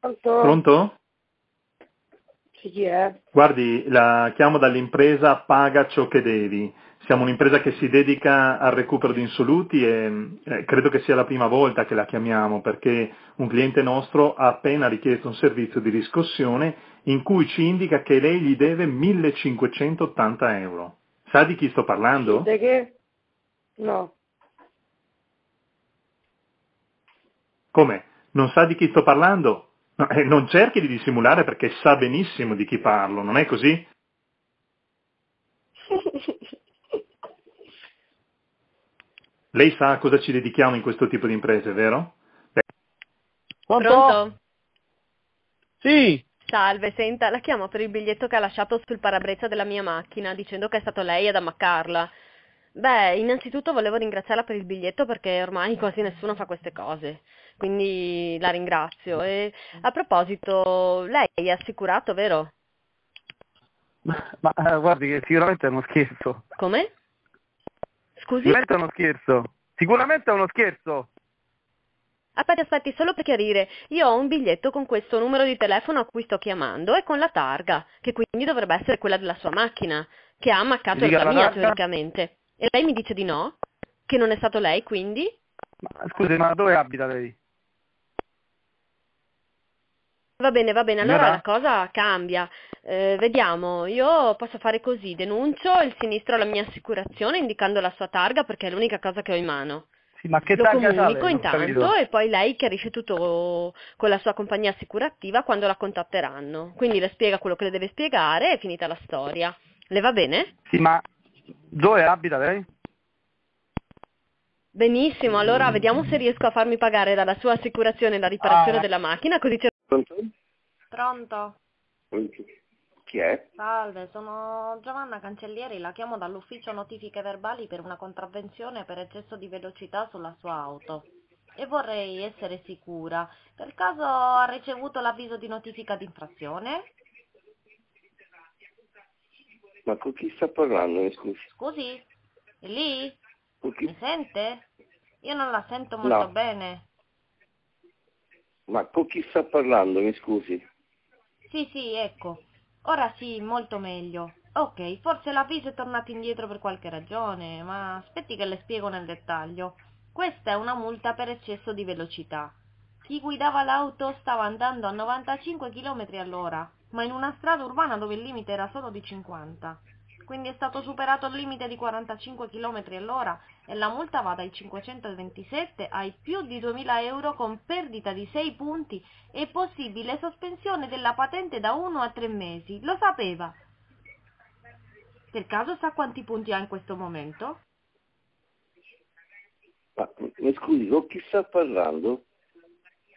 Pronto? Pronto? Sì, chi è? Guardi, la chiamo dall'impresa Paga ciò che devi. Siamo un'impresa che si dedica al recupero di insoluti e eh, credo che sia la prima volta che la chiamiamo perché un cliente nostro ha appena richiesto un servizio di riscossione in cui ci indica che lei gli deve 1580 euro. Sa di chi sto parlando? Di che? No. Come? Non sa di chi sto parlando? Eh, non cerchi di dissimulare perché sa benissimo di chi parlo, non è così? Lei sa a cosa ci dedichiamo in questo tipo di imprese, vero? Pronto? Sì. Salve, senta, la chiamo per il biglietto che ha lasciato sul parabrezza della mia macchina, dicendo che è stato lei ad ammaccarla. Beh, innanzitutto volevo ringraziarla per il biglietto perché ormai quasi nessuno fa queste cose, quindi la ringrazio. E a proposito, lei è assicurato, vero? Ma, eh, guardi che sicuramente è uno scherzo. Come? Scusi? Sicuramente è uno scherzo. Sicuramente è uno scherzo. Aspetti, aspetti, solo per chiarire, io ho un biglietto con questo numero di telefono a cui sto chiamando e con la targa, che quindi dovrebbe essere quella della sua macchina, che ha ammaccato la la mia targa? teoricamente. E lei mi dice di no? Che non è stato lei, quindi? Ma, scusi, ma dove abita lei? Va bene, va bene, allora la cosa cambia. Eh, vediamo, io posso fare così, denuncio il sinistro alla mia assicurazione indicando la sua targa perché è l'unica cosa che ho in mano. Sì, ma che Lo comunico ho intanto e poi lei chiarisce tutto con la sua compagnia assicurativa quando la contatteranno. Quindi le spiega quello che le deve spiegare e è finita la storia. Le va bene? Sì, ma dove abita lei? Benissimo, allora vediamo se riesco a farmi pagare dalla sua assicurazione la riparazione Ah. della macchina, così c'è... Pronto? Pronto? Chi è? Salve, sono Giovanna Cancellieri, la chiamo dall'ufficio notifiche verbali per una contravvenzione per eccesso di velocità sulla sua auto. E vorrei essere sicura, per caso ha ricevuto l'avviso di notifica di infrazione? Ma con chi sta parlando, mi scusi? Scusi? È lì? Mi sente? Io non la sento molto No. bene. Ma con chi sta parlando, mi scusi? Sì, sì, ecco. Ora sì, molto meglio. Ok, forse l'avviso è tornato indietro per qualche ragione, ma aspetti che le spiego nel dettaglio. Questa è una multa per eccesso di velocità. Chi guidava l'auto stava andando a 95 km all'ora, ma in una strada urbana dove il limite era solo di 50. Quindi è stato superato il limite di 45 km all'ora e la multa va dai 527 ai più di 2000 euro con perdita di 6 punti e possibile sospensione della patente da 1 a 3 mesi. Lo sapeva? Per caso sa quanti punti ha in questo momento? Ma mi scusi, con chi sta parlando?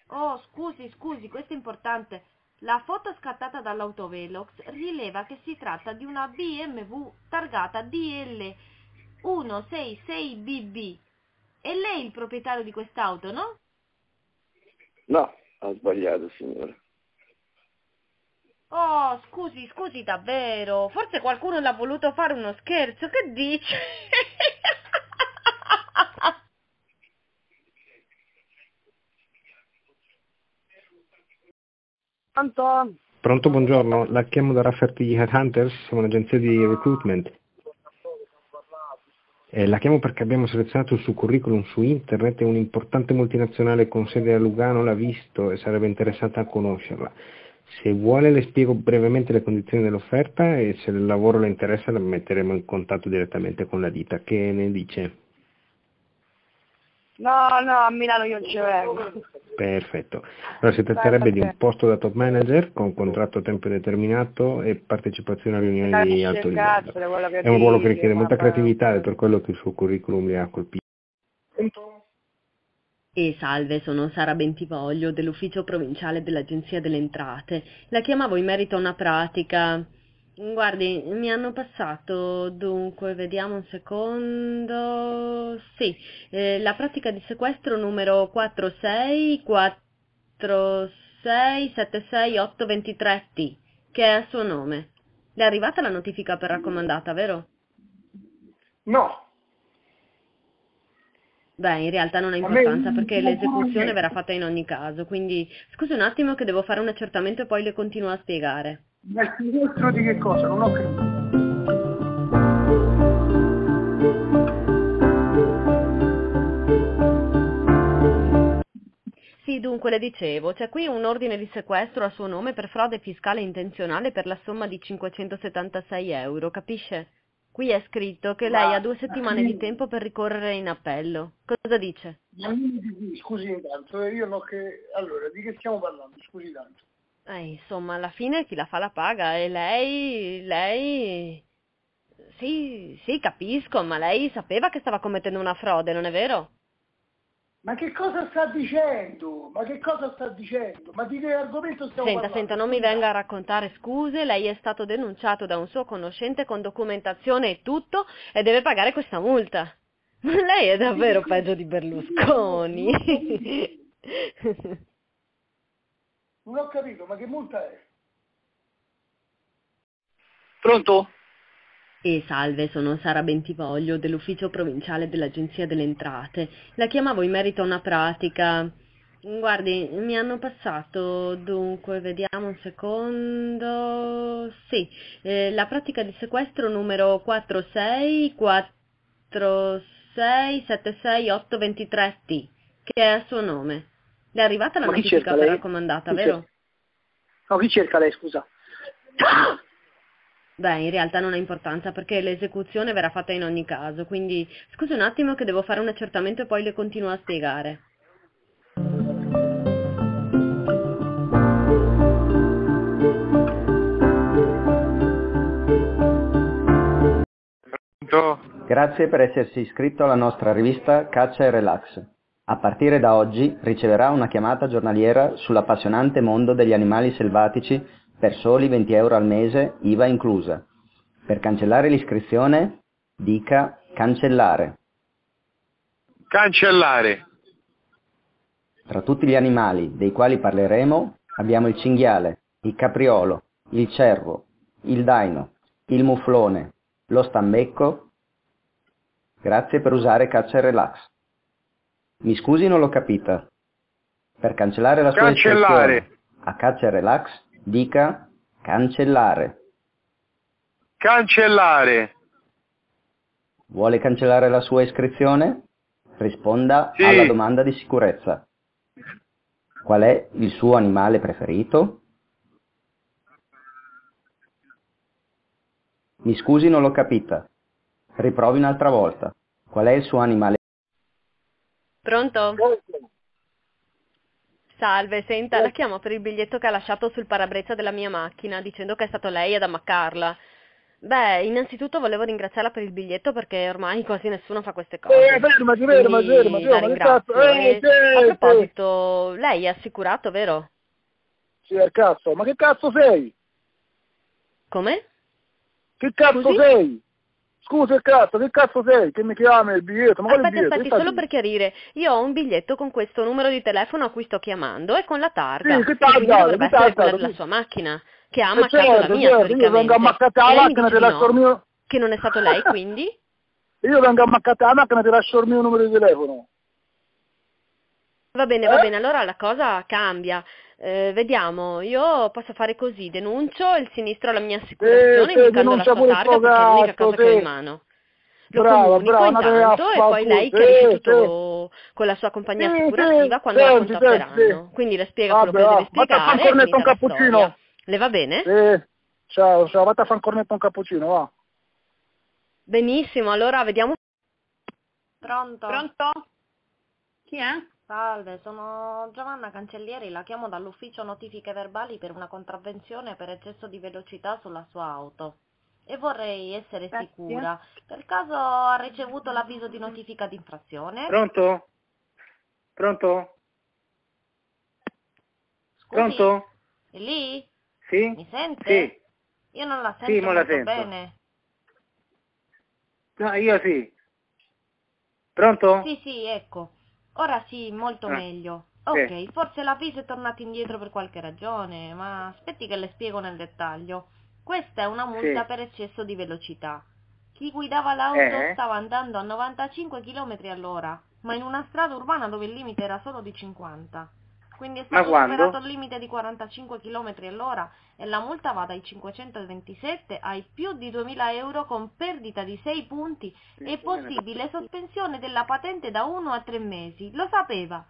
Oh, scusi, scusi, questo è importante. La foto scattata dall'autovelox rileva che si tratta di una BMW targata DL166BB. È lei il proprietario di quest'auto, no? No, ha sbagliato, signora. Oh, scusi, scusi davvero. Forse qualcuno l'ha voluto fare uno scherzo. Che dice? Pronto? Pronto, buongiorno, la chiamo da Rafferty Headhunters, siamo un'agenzia di recruitment. Eh, la chiamo perché abbiamo selezionato il suo curriculum su internet e un'importante multinazionale con sede a Lugano l'ha visto e sarebbe interessata a conoscerla. Se vuole le spiego brevemente le condizioni dell'offerta e se il lavoro le interessa la metteremo in contatto direttamente con la ditta. Che ne dice? No, no, a Milano io non ci vengo. Perfetto. Allora si tratterebbe di un posto da top manager con contratto a tempo determinato e partecipazione a riunioni di alto Cazzo, livello. che È un ruolo che richiede molta creatività ed è per quello che il suo curriculum li ha colpiti. E salve, sono Sara Bentivoglio dell'ufficio provinciale dell'Agenzia delle Entrate. La chiamavo in merito a una pratica. Guardi, mi hanno passato, dunque, vediamo un secondo. Sì, eh, la pratica di sequestro numero 464676823T, che è a suo nome. Le è arrivata la notifica per raccomandata, vero? No, Beh, in realtà non ha importanza perché l'esecuzione verrà fatta in ogni caso, quindi scusi un attimo che devo fare un accertamento e poi le continuo a spiegare. Ma il sequestro di che cosa? Non ho capito. Sì, dunque le dicevo, c'è qui un ordine di sequestro a suo nome per frode fiscale intenzionale per la somma di 576 euro, capisce? Qui è scritto che lei ha due settimane di tempo per ricorrere in appello. Cosa dice? Scusi intanto, eh, io non che... Allora, di che stiamo parlando? Scusi tanto. Eh, insomma, alla fine chi la fa la paga e lei, lei... Sì, sì, capisco, ma lei sapeva che stava commettendo una frode, non è vero? Ma che cosa sta dicendo? Ma che cosa sta dicendo? Ma di che argomento stiamo Senta, parlando? senta, non mi venga a raccontare scuse, lei è stato denunciato da un suo conoscente con documentazione e tutto e deve pagare questa multa. Ma lei è davvero peggio di Berlusconi. Non ho capito, ma che multa è? Pronto? E salve, sono Sara Bentivoglio dell'ufficio provinciale dell'Agenzia delle Entrate. La chiamavo in merito a una pratica. Guardi, mi hanno passato, dunque, vediamo un secondo. Sì, eh, la pratica di sequestro numero 464676823T, che è a suo nome. Le è arrivata la Ma notifica per lei? raccomandata, Chi vero? No, chi cerca lei, scusa? Beh, in realtà non ha importanza perché l'esecuzione verrà fatta in ogni caso, quindi scusi un attimo che devo fare un accertamento e poi le continuo a spiegare. Grazie per essersi iscritto alla nostra rivista Caccia e Relax. A partire da oggi riceverà una chiamata giornaliera sull'appassionante mondo degli animali selvatici per soli 20 euro al mese, IVA inclusa. Per cancellare l'iscrizione, dica cancellare. Cancellare. Tra tutti gli animali dei quali parleremo abbiamo il cinghiale, il capriolo, il cervo, il daino, il muflone, lo stambecco. Grazie per usare Caccia e Relax. Mi scusi, non l'ho capita. Per cancellare la sua Cancellare. iscrizione a Caccia Relax, dica cancellare. Cancellare. Vuole cancellare la sua iscrizione? Risponda Sì. alla domanda di sicurezza. Qual è il suo animale preferito? Mi scusi, non l'ho capita. Riprovi un'altra volta. Qual è il suo animale? Pronto? Salve, senta, la chiamo per il biglietto che ha lasciato sul parabrezza della mia macchina, dicendo che è stato lei ad ammaccarla. Beh, innanzitutto volevo ringraziarla per il biglietto perché ormai quasi nessuno fa queste cose. Eh, fermati, fermati, fermati, ringrazio. Eh, a proposito, lei è assicurato, vero? Sì, è cazzo, ma che cazzo sei? Come? Che cazzo Scusi? sei? Scusa, che cazzo, che cazzo sei? Che mi chiami il biglietto? Ma quale Aspetti, biglietto? aspetti, solo per chiarire, io ho un biglietto con questo numero di telefono a cui sto chiamando e con la targa, Sì, che targa? quindi dovrebbe Che essere targa? della sua macchina, che ha Eh, ammaccato certo, la mia certo, io vengo ammaccata mi macchina, il no, mio... che non è stato lei, quindi? Io vengo ammaccata alla macchina ti lascio il mio numero di telefono. Va bene, va Eh? bene, allora la cosa cambia. Eh, vediamo, io posso fare così, denuncio il sinistro alla mia assicurazione sì, indicando la sua targa perché è l'unica cosa che ho sì. in mano. Lo Brava, comunico brava, intanto e poi lei chiarisce sì, tutto con la sua compagnia Sì, assicurativa sì, quando la contatteranno. sì. Quindi le spiega Vabbè, quello che va, deve spiegare e un finita la cappuccino. storia. Le va bene? Sì. Ciao, ciao, vatti a fare un cornetto un cappuccino, va. Benissimo, allora vediamo. Pronto? Pronto? Chi è? Salve, sono Giovanna Cancellieri, la chiamo dall'ufficio notifiche verbali per una contravvenzione per eccesso di velocità sulla sua auto. E vorrei essere Grazie. sicura, per caso ha ricevuto l'avviso di notifica di infrazione? Pronto? Pronto? Scusi, Pronto? È lì? Sì? Mi sente? Sì. Io non la Sì, sento mo la sento. bene. No, io sì. Pronto? Sì, sì, ecco. Ora sì, molto Ah, meglio. sì. Ok, forse l'avviso è tornato indietro per qualche ragione, ma aspetti che le spiego nel dettaglio. Questa è una multa Sì. per eccesso di velocità. Chi guidava l'auto Eh? stava andando a 95 km all'ora ma in una strada urbana dove il limite era solo di 50. Quindi è Ma stato quando? superato il limite di 45 km all'ora e la multa va dai 527 ai più di 2000 euro con perdita di 6 punti e possibile sospensione della patente da 1 a 3 mesi. Lo sapeva?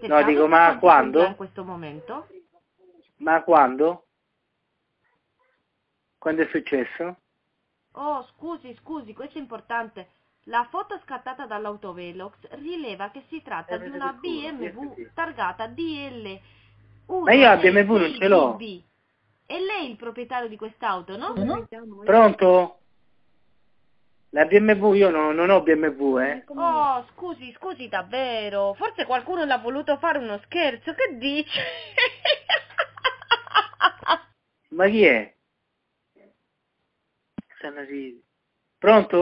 No, dico, ma quando? In questo momento? Ma quando? Quando è successo? Oh, scusi, scusi, questo è importante. La foto scattata dall'autovelox rileva che si tratta di una BMW targata DL 1 Ma io la BMW non ce l'ho. E lei il proprietario di quest'auto, no? Pronto? La BMW, io no- non ho BMW, eh. Oh, scusi, scusi davvero. Forse qualcuno l'ha voluto fare uno scherzo. Che dice? Ma chi è? Pronto?